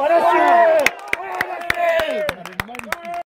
Olha assim!